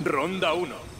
Ronda 1.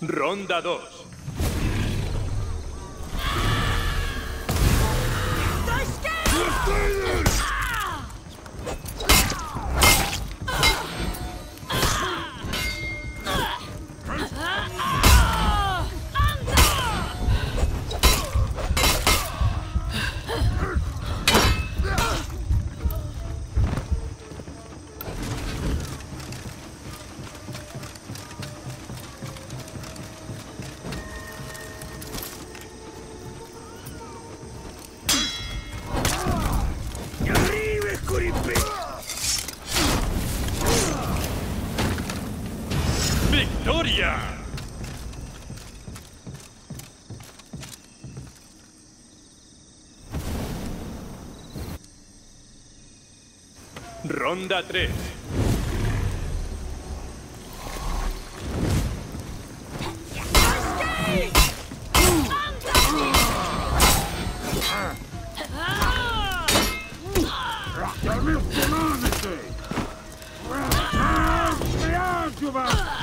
Ronda 2. ¡Victoria! Ronda 3. Miantuva!